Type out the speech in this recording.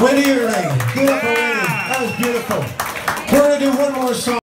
Wendy Early. Beautiful, Wendy. That was beautiful. We're going to do one more song.